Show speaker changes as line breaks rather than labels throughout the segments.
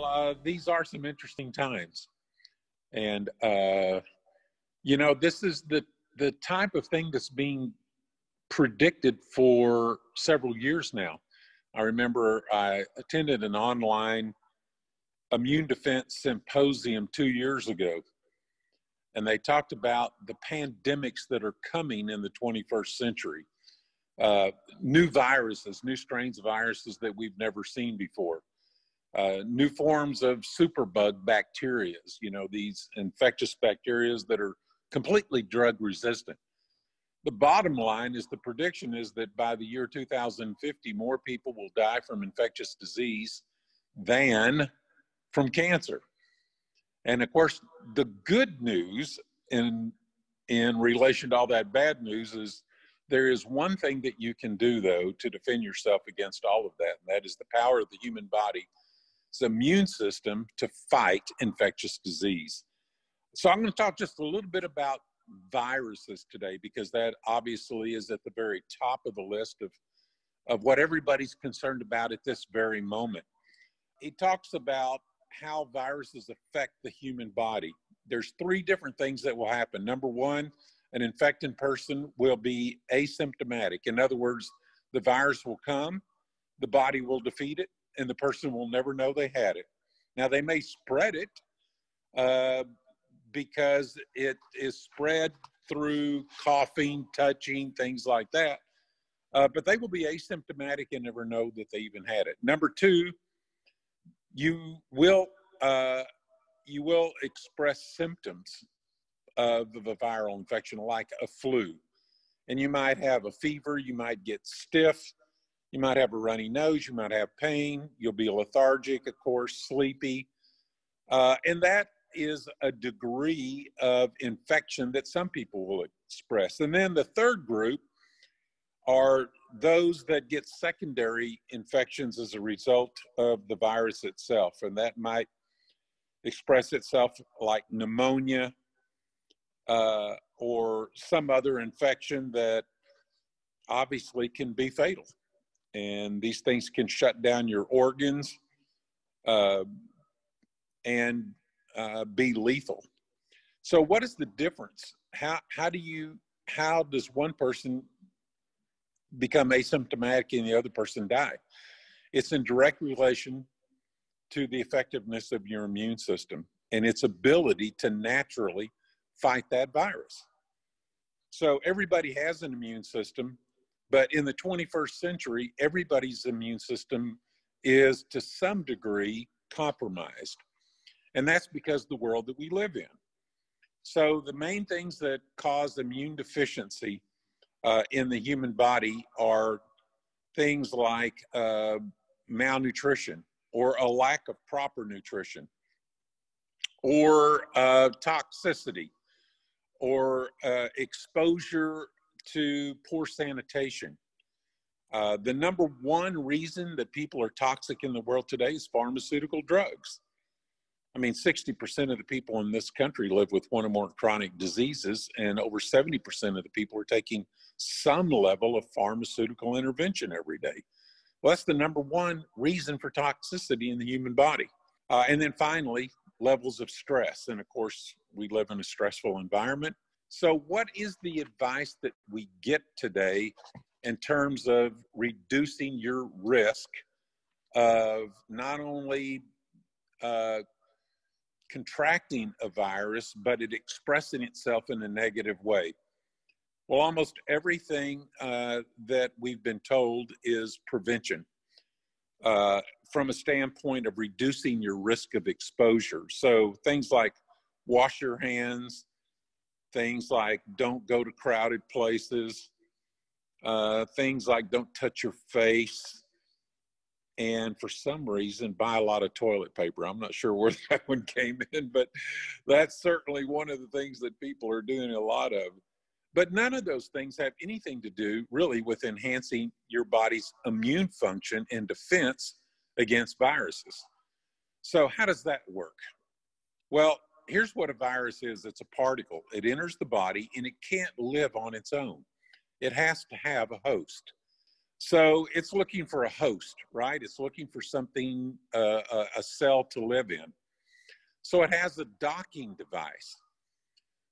Well, uh, these are some interesting times, and uh, you know, this is the the type of thing that's being predicted for several years now. I remember I attended an online immune defense symposium two years ago, and they talked about the pandemics that are coming in the 21st century. Uh, new viruses, new strains of viruses that we've never seen before, uh, new forms of superbug bacteria, you know, these infectious bacteria that are completely drug resistant. The bottom line is the prediction is that by the year 2050, more people will die from infectious disease than from cancer. And of course, the good news in in relation to all that bad news is there is one thing that you can do though to defend yourself against all of that, and that is the power of the human body's immune system to fight infectious disease. So I'm going to talk just a little bit about viruses today because that obviously is at the very top of the list of of what everybody's concerned about at this very moment. He talks about how viruses affect the human body. There's three different things that will happen. Number one, an infected person will be asymptomatic. In other words, the virus will come, the body will defeat it, and the person will never know they had it. Now, they may spread it uh, because it is spread through coughing, touching, things like that. Uh, but they will be asymptomatic and never know that they even had it. Number two, you will uh, you will express symptoms of a viral infection like a flu, and you might have a fever, you might get stiff, you might have a runny nose, you might have pain, you'll be lethargic, of course, sleepy, uh, and that is a degree of infection that some people will express. And then the third group are those that get secondary infections as a result of the virus itself. And that might express itself like pneumonia uh, or some other infection that obviously can be fatal. And these things can shut down your organs uh, and uh, be lethal. So, what is the difference? How, how do you, how does one person become asymptomatic and the other person die. It's in direct relation to the effectiveness of your immune system and its ability to naturally fight that virus. So everybody has an immune system, but in the 21st century, everybody's immune system is to some degree compromised. And that's because the world that we live in. So the main things that cause immune deficiency uh, in the human body are things like uh, malnutrition or a lack of proper nutrition or uh, toxicity or uh, exposure to poor sanitation. Uh, the number one reason that people are toxic in the world today is pharmaceutical drugs. I mean, 60% of the people in this country live with one or more chronic diseases, and over 70% of the people are taking some level of pharmaceutical intervention every day. Well, that's the number one reason for toxicity in the human body. Uh, and then finally, levels of stress. And of course, we live in a stressful environment. So, what is the advice that we get today in terms of reducing your risk of not only uh, contracting a virus, but it expressing itself in a negative way. Well, almost everything uh, that we've been told is prevention uh, from a standpoint of reducing your risk of exposure. So things like wash your hands, things like don't go to crowded places, uh, things like don't touch your face, and for some reason buy a lot of toilet paper. I'm not sure where that one came in, but that's certainly one of the things that people are doing a lot of. But none of those things have anything to do really with enhancing your body's immune function and defense against viruses. So, how does that work? Well, here's what a virus is it's a particle, it enters the body and it can't live on its own, it has to have a host. So it's looking for a host, right? It's looking for something, uh, a, a cell to live in. So it has a docking device.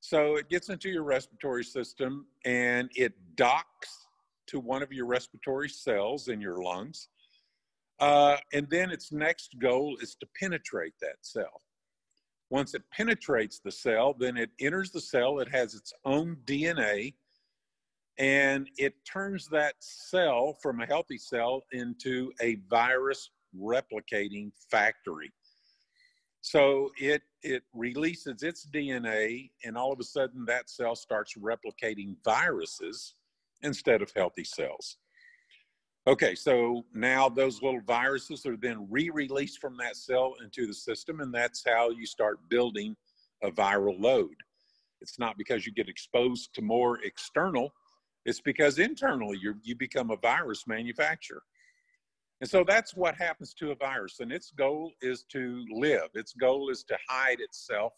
So it gets into your respiratory system and it docks to one of your respiratory cells in your lungs. Uh, and then its next goal is to penetrate that cell. Once it penetrates the cell, then it enters the cell. It has its own DNA and it turns that cell from a healthy cell into a virus replicating factory. So it it releases its DNA, and all of a sudden that cell starts replicating viruses instead of healthy cells. Okay, so now those little viruses are then re-released from that cell into the system, and that's how you start building a viral load. It's not because you get exposed to more external it's because internally you you become a virus manufacturer. And so that's what happens to a virus. And its goal is to live, its goal is to hide itself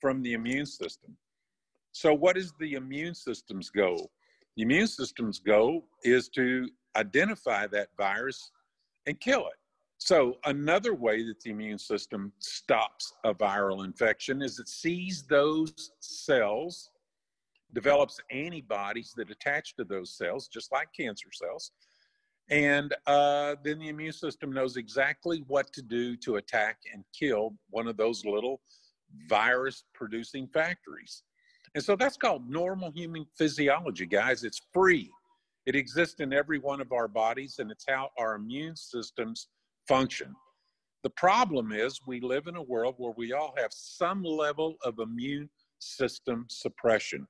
from the immune system. So, what is the immune system's goal? The immune system's goal is to identify that virus and kill it. So, another way that the immune system stops a viral infection is it sees those cells develops antibodies that attach to those cells, just like cancer cells. And uh, then the immune system knows exactly what to do to attack and kill one of those little virus producing factories. And so that's called normal human physiology, guys. It's free. It exists in every one of our bodies, and it's how our immune systems function. The problem is we live in a world where we all have some level of immune system suppression.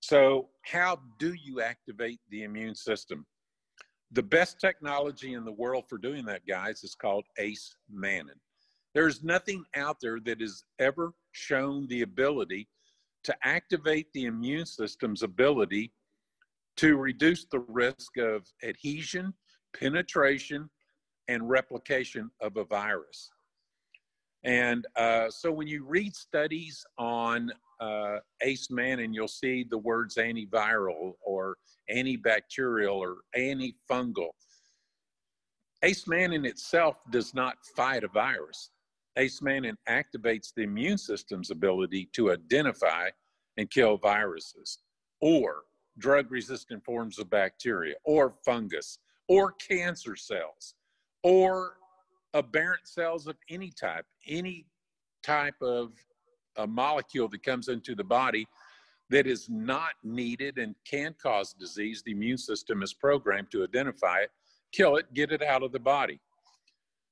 So, how do you activate the immune system? The best technology in the world for doing that, guys, is called ACE Mannin. There's nothing out there that has ever shown the ability to activate the immune system's ability to reduce the risk of adhesion, penetration, and replication of a virus. And uh, so when you read studies on uh, Acemannan, you'll see the words antiviral or antibacterial or antifungal. Acemannan itself does not fight a virus. Acemannan activates the immune system's ability to identify and kill viruses or drug resistant forms of bacteria or fungus or cancer cells or aberrant cells of any type, any type of a molecule that comes into the body that is not needed and can cause disease, the immune system is programmed to identify it, kill it, get it out of the body.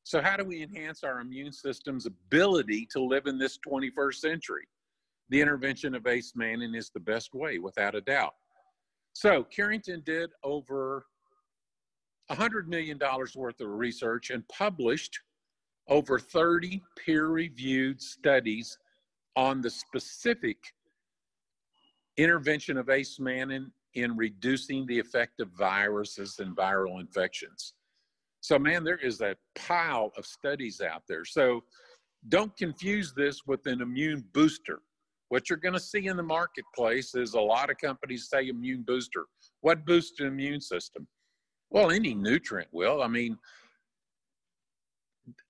So, how do we enhance our immune system's ability to live in this 21st century? The intervention of Acemannan is the best way, without a doubt. So, Carrington did over $100 million worth of research and published over 30 peer reviewed studies on the specific intervention of Acemannan in reducing the effect of viruses and viral infections. So, man, there is a pile of studies out there. So, don't confuse this with an immune booster. What you're going to see in the marketplace is a lot of companies say immune booster. What boosts the immune system? Well, any nutrient will. I mean,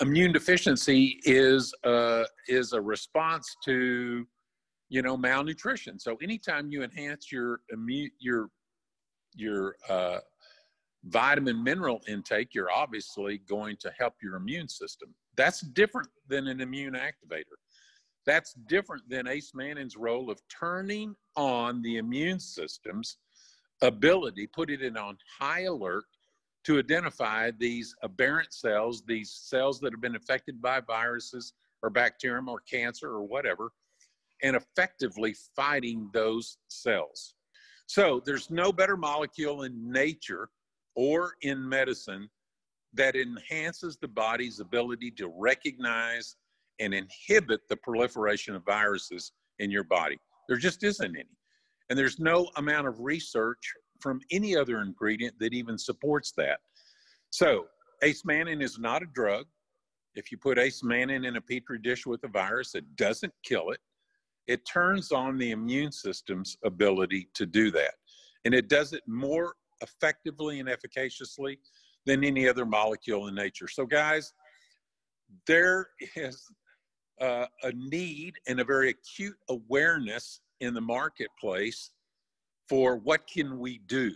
immune deficiency is a, is a response to you know malnutrition so anytime you enhance your immune your your uh, vitamin mineral intake you're obviously going to help your immune system that's different than an immune activator that's different than acemannan's role of turning on the immune system's ability putting it on high alert to identify these aberrant cells, these cells that have been affected by viruses or bacterium or cancer or whatever, and effectively fighting those cells. So there's no better molecule in nature or in medicine that enhances the body's ability to recognize and inhibit the proliferation of viruses in your body. There just isn't any. And there's no amount of research from any other ingredient that even supports that. So, ace is not a drug. If you put ace in a petri dish with a virus, it doesn't kill it. It turns on the immune system's ability to do that. And it does it more effectively and efficaciously than any other molecule in nature. So, guys, there is uh, a need and a very acute awareness in the marketplace for what can we do.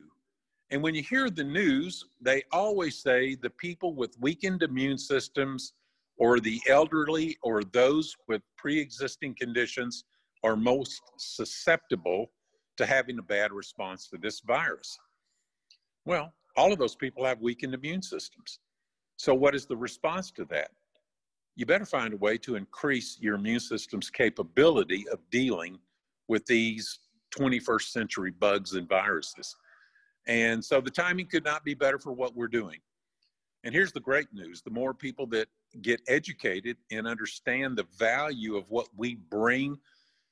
And when you hear the news, they always say the people with weakened immune systems or the elderly or those with pre-existing conditions are most susceptible to having a bad response to this virus. Well, all of those people have weakened immune systems. So what is the response to that? You better find a way to increase your immune system's capability of dealing with these 21st century bugs and viruses. And so the timing could not be better for what we're doing. And here's the great news the more people that get educated and understand the value of what we bring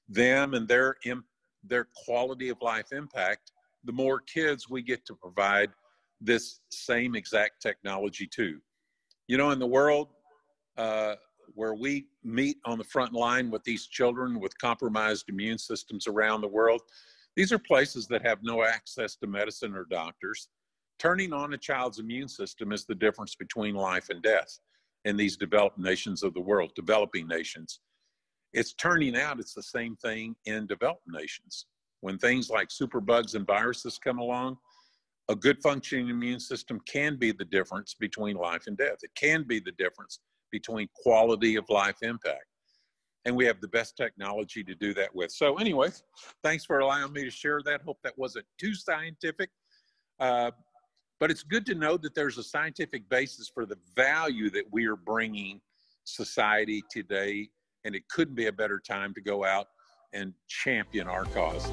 them and their, their quality of life impact, the more kids we get to provide this same exact technology to. You know, in the world uh, where we meet on the front line with these children with compromised immune systems around the world, these are places that have no access to medicine or doctors. Turning on a child's immune system is the difference between life and death in these developed nations of the world, developing nations. It's turning out it's the same thing in developed nations. When things like superbugs and viruses come along, a good functioning immune system can be the difference between life and death. It can be the difference between quality of life impact and we have the best technology to do that with. So anyway, thanks for allowing me to share that. Hope that wasn't too scientific. Uh, but it's good to know that there's a scientific basis for the value that we are bringing society today, and it couldn't be a better time to go out and champion our cause.